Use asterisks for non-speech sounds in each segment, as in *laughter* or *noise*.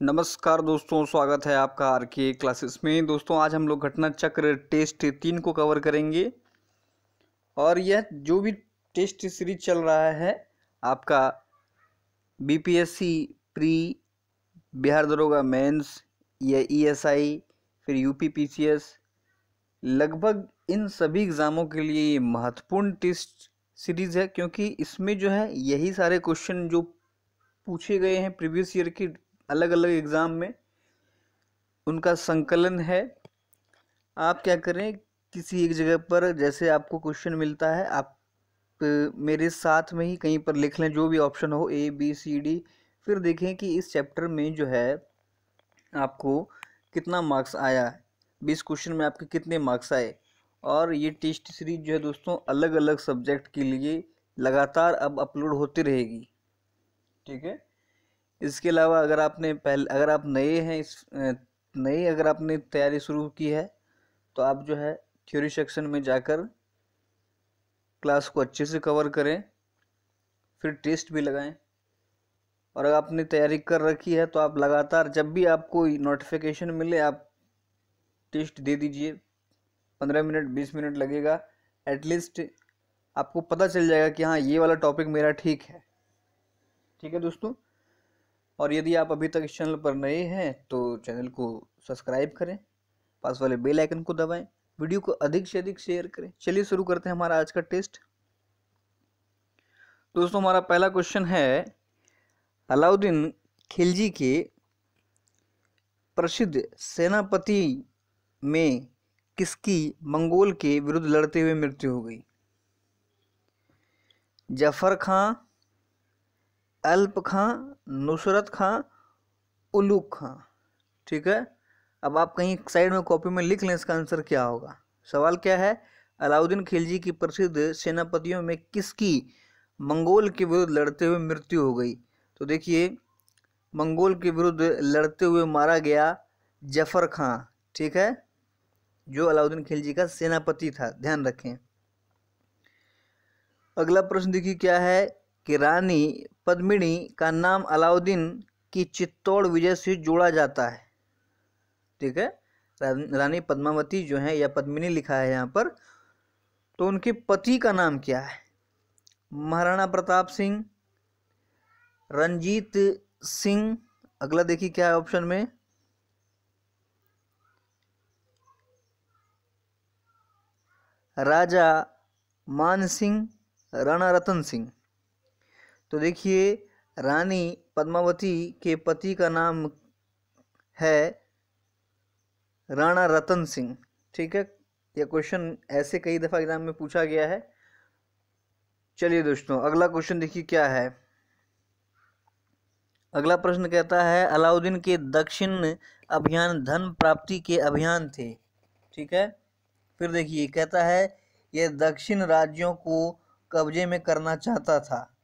नमस्कार दोस्तों, स्वागत है आपका आर के क्लासेस में। दोस्तों, आज हम लोग घटना चक्र टेस्ट तीन को कवर करेंगे। और यह जो भी टेस्ट सीरीज़ चल रहा है, आपका बीपीएससी प्री बिहार दरोगा मेंस, या ईएसआई फिर यूपी पीसीएस लगभग इन सभी एग्ज़ामों के लिए महत्वपूर्ण टेस्ट सीरीज़ है, क्योंकि इसमें जो है, यही सारे क्वेश्चन जो पूछे गए हैं प्रीवियस ईयर की अलग अलग एग्ज़ाम में उनका संकलन है। आप क्या करें, किसी एक जगह पर जैसे आपको क्वेश्चन मिलता है, आप मेरे साथ में ही कहीं पर लिख लें, जो भी ऑप्शन हो ए बी सी डी फिर देखें कि इस चैप्टर में जो है, आपको कितना मार्क्स आया। है बीस क्वेश्चन में आपके कितने मार्क्स आए। और ये टेस्ट सीरीज़ जो है दोस्तों अलग अलग सब्जेक्ट के लिए लगातार अब अपलोड होती रहेगी। ठीक है? इसके अलावा अगर आपने पहले, अगर आप नए हैं इस नए अगर आपने तैयारी शुरू की है तो आप जो है थ्योरी सेक्शन में जाकर क्लास को अच्छे से कवर करें, फिर टेस्ट भी लगाएँ। और अगर आपने तैयारी कर रखी है तो आप लगातार जब भी आपको नोटिफिकेशन मिले, आप टेस्ट दे दीजिए। पंद्रह मिनट, बीस मिनट लगेगा। एटलीस्ट आपको पता चल जाएगा कि हाँ ये वाला टॉपिक मेरा ठीक है। ठीक है दोस्तों? और यदि आप अभी तक इस चैनल पर नए हैं तो चैनल को सब्सक्राइब करें, पास वाले बेल आइकन को दबाएँ, वीडियो को अधिक से अधिक शेयर करें। चलिए शुरू करते हैं हमारा आज का टेस्ट। दोस्तों, हमारा पहला क्वेश्चन है, अलाउद्दीन खिलजी के प्रसिद्ध सेनापति में किसकी मंगोल के विरुद्ध लड़ते हुए मृत्यु हो गई? ज़फ़र खां अल्प खां, नुसरत खां, उलूक खां। ठीक है? अब आप कहीं साइड में कॉपी में लिख लें, इसका आंसर क्या होगा? सवाल क्या है? अलाउद्दीन खिलजी की प्रसिद्ध सेनापतियों में किसकी मंगोल के विरुद्ध लड़ते हुए मृत्यु हो गई? तो देखिए, मंगोल के विरुद्ध लड़ते हुए मारा गया ज़फ़र खां, ठीक है? जो अलाउद्दीन खिलजी का सेनापति था, ध्यान रखें। अगला प्रश्न देखिए, क्या है? कि रानी पद्मिनी का नाम अलाउद्दीन की चित्तौड़ विजय से जोड़ा जाता है। ठीक है? रानी पद्मावती जो है या पद्मिनी लिखा है यहाँ पर तो उनके पति का नाम क्या है? महाराणा प्रताप सिंह, रंजीत सिंह, अगला देखिए क्या है ऑप्शन में। राजा मान सिंह, राणा रतन सिंह। तो देखिए, रानी पद्मावती के पति का नाम है राणा रतन सिंह, ठीक है? यह क्वेश्चन ऐसे कई दफ़ा एग्ज़ाम में पूछा गया है। चलिए दोस्तों, अगला क्वेश्चन देखिए क्या है। अगला प्रश्न कहता है, अलाउद्दीन के दक्षिण अभियान धन प्राप्ति के अभियान थे। ठीक है? फिर देखिए, कहता है, यह दक्षिण राज्यों को कब्जे में करना चाहता था।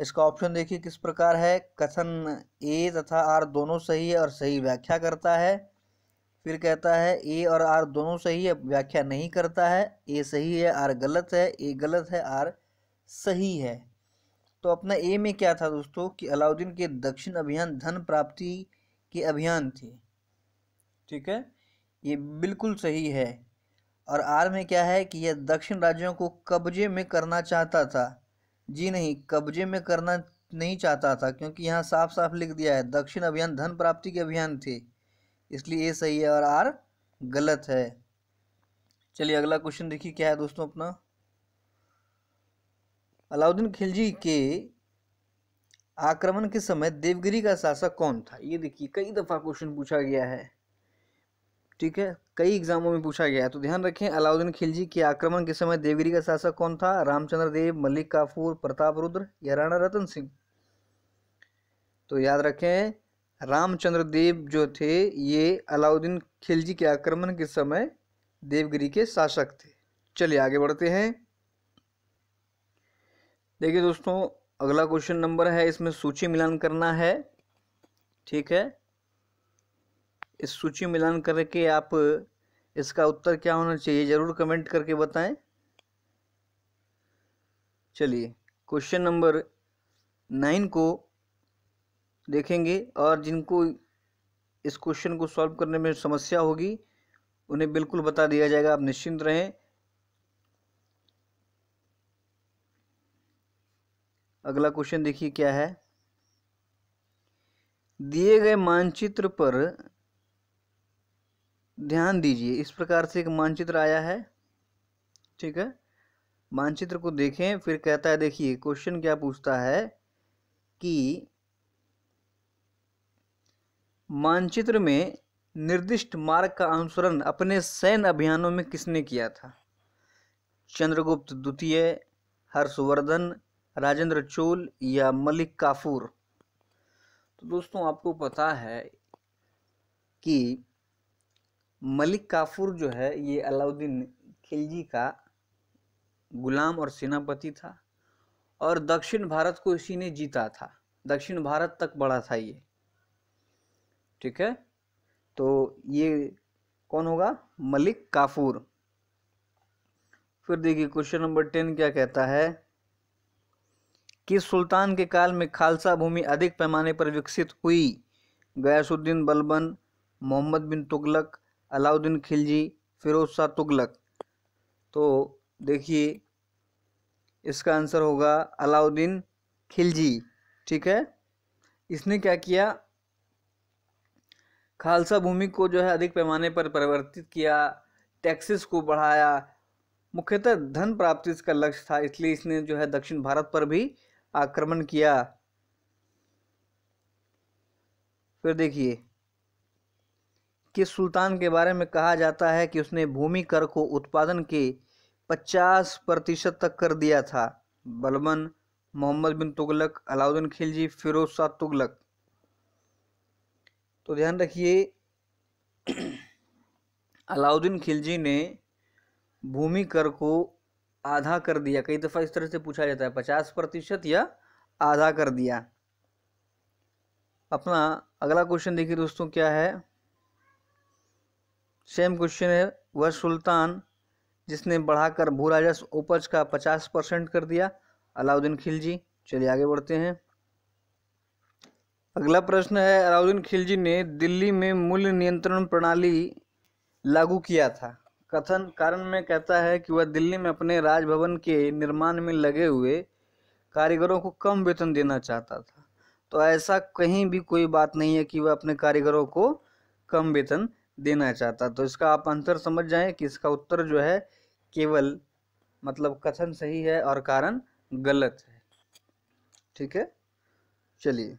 इसका ऑप्शन देखिए किस प्रकार है? कथन ए तथा आर दोनों सही है और सही व्याख्या करता है। फिर कहता है ए और आर दोनों सही है, व्याख्या नहीं करता है। ए सही है आर गलत है। ए गलत है आर सही है। तो अपना ए में क्या था दोस्तों? कि अलाउद्दीन के दक्षिण अभियान धन प्राप्ति के अभियान थे। ठीक है? ये बिल्कुल सही है। और आर में क्या है कि यह दक्षिण राज्यों को कब्जे में करना चाहता था। जी नहीं, कब्जे में करना नहीं चाहता था क्योंकि यहाँ साफ़ साफ़ लिख दिया है, दक्षिण अभियान धन प्राप्ति के अभियान थे, इसलिए ए सही है और आर गलत है। चलिए अगला क्वेश्चन देखिए क्या है दोस्तों अपना। अलाउद्दीन खिलजी के आक्रमण के समय देवगिरी का शासक कौन था? ये देखिए, कई दफ़ा क्वेश्चन पूछा गया है। ठीक है? कई एग्जामों में पूछा गया है तो ध्यान रखें अलाउद्दीन खिलजी के आक्रमण के समय देवगिरी का शासक कौन था? रामचंद्र देव मलिक काफूर, प्रताप रुद्र या राणा रतन सिंह? तो याद रखें, रामचंद्र देव जो थे, ये अलाउद्दीन खिलजी के आक्रमण के समय देवगिरी के शासक थे। चलिए आगे बढ़ते हैं। देखिए दोस्तों, अगला क्वेश्चन नंबर है, इसमें सूची मिलान करना है। ठीक है? इस सूची मिलान करके आप इसका उत्तर क्या होना चाहिए, ज़रूर कमेंट करके बताएँ। चलिए क्वेश्चन नंबर नाइन को देखेंगे और जिनको इस क्वेश्चन को सॉल्व करने में समस्या होगी, उन्हें बिल्कुल बता दिया जाएगा। आप निश्चिंत रहें। अगला क्वेश्चन देखिए क्या है। दिए गए मानचित्र पर ध्यान दीजिए, इस प्रकार से एक मानचित्र आया है। ठीक है? मानचित्र को देखें, फिर कहता है, देखिए क्वेश्चन क्या पूछता है कि मानचित्र में निर्दिष्ट मार्ग का अनुसरण अपने सैन्य अभियानों में किसने किया था? चंद्रगुप्त द्वितीय, हर्षवर्धन, राजेंद्र चोल या मलिक काफूर? तो दोस्तों, आपको पता है कि मलिक काफूर जो है, ये अलाउद्दीन खिलजी का गुलाम और सेनापति था और दक्षिण भारत को इसी ने जीता था। दक्षिण भारत तक बढ़ा था ये। ठीक है? तो ये कौन होगा? मलिक काफूर। फिर देखिए, क्वेश्चन नंबर टेन क्या कहता है? किस सुल्तान के काल में खालसा भूमि अधिक पैमाने पर विकसित हुई। गयासुद्दीन बलबन, मोहम्मद बिन तुगलक अलाउद्दीन खिलजी, फिरोज शाह तुगलक। तो देखिए, इसका आंसर होगा अलाउद्दीन खिलजी, ठीक है? इसने क्या किया? खालसा भूमि को जो है अधिक पैमाने पर परिवर्तित किया, टैक्सेस को बढ़ाया, मुख्यतः धन प्राप्ति इसका लक्ष्य था, इसलिए इसने जो है दक्षिण भारत पर भी आक्रमण किया। फिर देखिए किस सुल्तान के बारे में कहा जाता है कि उसने भूमि कर को उत्पादन के 50 प्रतिशत तक कर दिया था? बलबन मोहम्मद बिन तुगलक, अलाउद्दीन खिलजी, फिरोज शाह तुगलक। तो ध्यान रखिए, अलाउद्दीन खिलजी ने भूमि कर को आधा कर दिया। कई दफ़ा इस तरह से पूछा जाता है, पचास प्रतिशत या आधा कर दिया? अपना अगला क्वेश्चन देखिए दोस्तों, क्या है? सेम क्वेश्चन है, वह सुल्तान, जिसने बढ़ाकर भू राजस्व उपज का पचास परसेंट कर दिया। अलाउद्दीन खिलजी, चलिए आगे बढ़ते हैं। अगला प्रश्न है, अलाउद्दीन खिलजी ने दिल्ली में मूल्य नियंत्रण प्रणाली लागू किया था। कथन कारण में कहता है कि वह दिल्ली में अपने राजभवन के निर्माण में लगे हुए कारीगरों को कम वेतन देना चाहता था। तो ऐसा कहीं भी कोई बात नहीं है कि वह अपने कारीगरों को कम वेतन देना चाहता। तो इसका आप आंसर समझ जाएँ कि इसका उत्तर जो है, केवल मतलब कथन सही है और कारण गलत है। ठीक है? चलिए।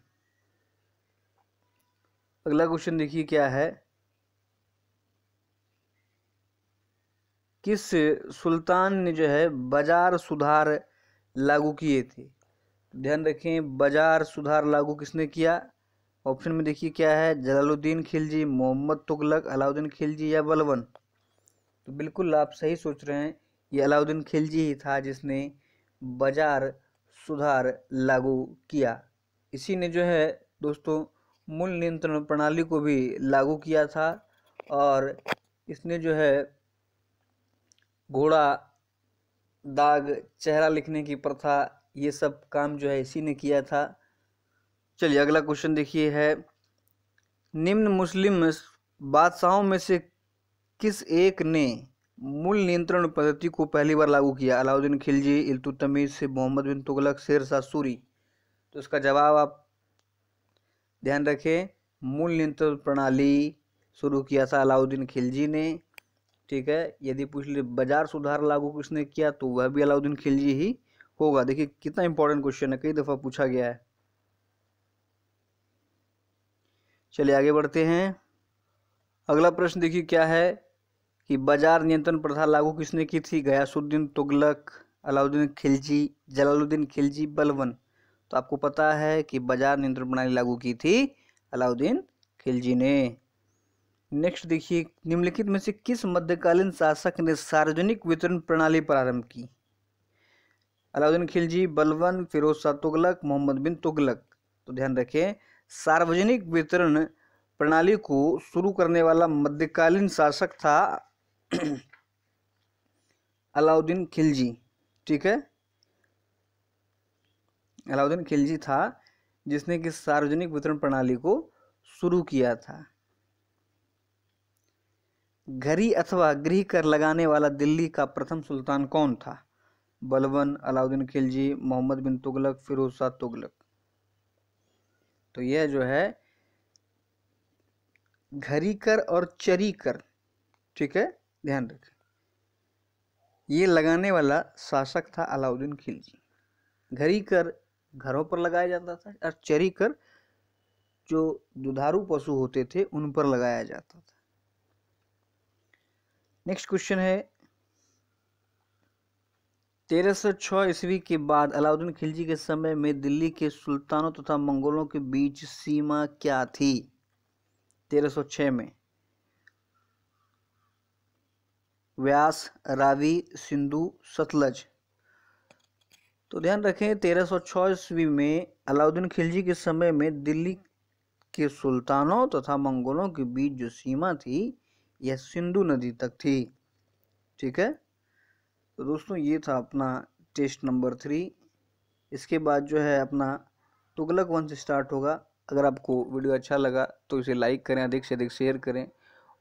अगला क्वेश्चन देखिए क्या है। किस सुल्तान ने जो है, बाज़ार सुधार लागू किए थे? ध्यान रखें, बाज़ार सुधार लागू किसने किया? ऑप्शन में देखिए क्या है, जलालुद्दीन खिलजी, मोहम्मद तुगलक, अलाउद्दीन खिलजी या बलवन। तो बिल्कुल आप सही सोच रहे हैं, ये अलाउद्दीन खिलजी ही था जिसने बाज़ार सुधार लागू किया। इसी ने जो है दोस्तों, मूल नियंत्रण प्रणाली को भी लागू किया था और इसने जो है घोड़ा, दाग, चेहरा लिखने की प्रथा, ये सब काम जो है इसी ने किया था। चलिए, अगला क्वेश्चन देखिए है। निम्न मुस्लिम बादशाहों में से किस एक ने मूल नियंत्रण पद्धति को पहली बार लागू किया? अलाउद्दीन खिलजी इल्तुतमिश से मोहम्मद बिन तुगलक, शेर शाह सूरी। तो इसका जवाब आप ध्यान रखें, मूल नियंत्रण प्रणाली शुरू किया था अलाउद्दीन खिलजी ने, ठीक है? यदि पूछ ले बाज़ार सुधार लागू किसने किया तो वह भी अलाउद्दीन खिलजी ही होगा। देखिए, कितना इंपॉर्टेंट क्वेश्चन है, कई दफ़ा पूछा गया है। चलिए आगे बढ़ते हैं। अगला प्रश्न देखिए क्या है कि बाज़ार नियंत्रण प्रथा लागू किसने की थी? गयासुद्दीन तुगलक, अलाउद्दीन खिलजी, जलालुद्दीन खिलजी, बलवन। तो आपको पता है कि बाज़ार नियंत्रण प्रणाली लागू की थी अलाउद्दीन खिलजी ने। नेक्स्ट देखिए, निम्नलिखित में से किस मध्यकालीन शासक ने सार्वजनिक वितरण प्रणाली प्रारंभ की? अलाउद्दीन खिलजी, बलवन, फिरोज शाह तुगलक, मोहम्मद बिन तुगलक। तो ध्यान रखें सार्वजनिक वितरण प्रणाली को शुरू करने वाला मध्यकालीन शासक था *clears throat* अलाउद्दीन खिलजी, ठीक है? अलाउद्दीन खिलजी था जिसने कि सार्वजनिक वितरण प्रणाली को शुरू किया था। घरी अथवा गृह कर लगाने वाला दिल्ली का प्रथम सुल्तान कौन था? बलबन अलाउद्दीन खिलजी, मोहम्मद बिन तुगलक, फिरोज शाह तुगलक। तो यह जो है घरी कर और चरी कर ठीक है? ध्यान रखें। ये लगाने वाला शासक था अलाउद्दीन खिलजी। घरी कर घरों पर लगाया जाता था और चरी कर जो दुधारू पशु होते थे, उन पर लगाया जाता था। नेक्स्ट क्वेश्चन है तेरह सौ छः ईस्वी के बाद अलाउद्दीन खिलजी के समय में दिल्ली के सुल्तानों तथा मंगोलों के बीच सीमा क्या थी? तेरह सौ छः में। व्यास, रावी, सिंधु, सतलज। तो ध्यान रखें, तेरह सौ छः ईस्वी में अलाउद्दीन खिलजी के समय में दिल्ली के सुल्तानों तथा मंगोलों के बीच जो सीमा थी, यह सिंधु नदी तक थी। ठीक है? तो दोस्तों ये था अपना टेस्ट नंबर थ्री। इसके बाद जो है अपना तुगलक वंश स्टार्ट होगा। अगर आपको वीडियो अच्छा लगा तो इसे लाइक करें, अधिक से अधिक शेयर करें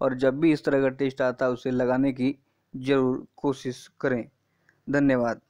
और जब भी इस तरह का टेस्ट आता है उसे लगाने की ज़रूर कोशिश करें। धन्यवाद।